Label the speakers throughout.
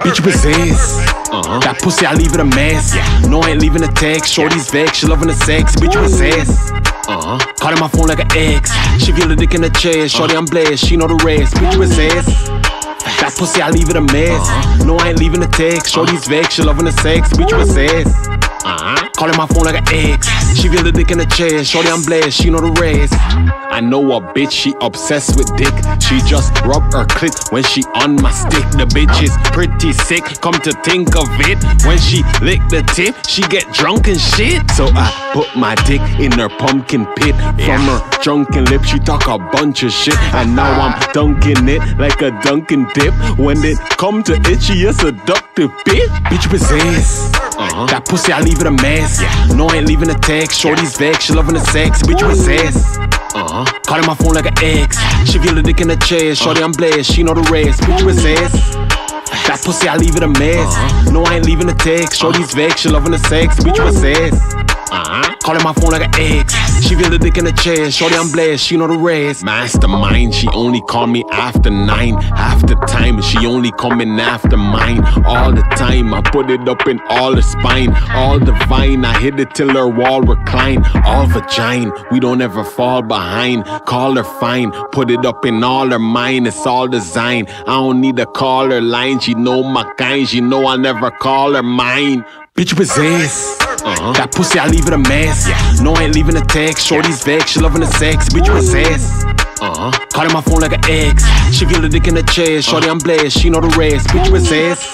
Speaker 1: Bitch, you possess. Uh-huh. That pussy, I leave it a mess. Yeah. No, I ain't leaving a text. Shorty's vexed, she loving the sex. Bitch, you possess. Uh-huh. My phone like an ex. She feel a dick in the chest. Shorty, I'm blessed. She know the rest. Bitch, you possess. Pussy, I leave it a mess. No, I ain't leaving a text. Shorty's vexed, she loving the sex. Bitch, you possess. Uh-huh. Calling my phone like an ex. She feel the dick in the chest. Shorty, I'm blessed. She know the rest. I know a bitch, she obsessed with dick. She just rub her clit when she on my stick. The bitch is pretty sick, come to think of it. When she lick the tip, she get drunk and shit. So I put my dick in her pumpkin pit. From her drunken lip, she talk a bunch of shit. And now I'm dunking it like a Dunkin' dip. When it come to it, she a seductive bitch. Bitch, possess. Uh-huh. That pussy, I leave it a mess. No, I ain't leaving a Shorty's vexed, she loving the sex. Bitch, you possess. Uh-huh. Calling my phone like an ex. She feel the dick in the chest. Shorty, I'm blessed. She know the rest. Bitch, you possess. That pussy, I leave it a mess. No, I ain't leaving a text. Shorty's vexed, she loving the sex. Bitch, you possess. Uh-huh. Calling my phone like an ex. She feel the dick in the chest. Shorty, I'm blessed. She know the rest. Mastermind, she only call me after nine. Half the time, she only coming after mine. All the time, I put it up in all her spine. All divine, I hit it till her wall recline. All vagina, we don't ever fall behind. Call her fine, put it up in all her mind. It's all design. I don't need to call her line. She know my kind. She know I never call her mine. Bitch, possess. Uh-huh. That pussy, I leave it a mess. No, I ain't leaving a text. Shorty's vexed, she loving the sex. Bitch, you possess. Uh-huh. Calling my phone like an ex. She feel the dick in the chest. Shorty, I'm blessed. She know the rest. Bitch, you possess.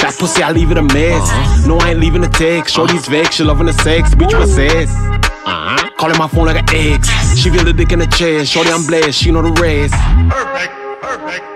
Speaker 1: That pussy, I leave it a mess. No, I ain't leaving a text. Shorty's vexed, she loving the sex. Bitch, you possess. Uh-huh. Calling my phone like an ex. She feel the dick in the chest. Shorty, I'm blessed. She know the rest.
Speaker 2: Perfect, perfect.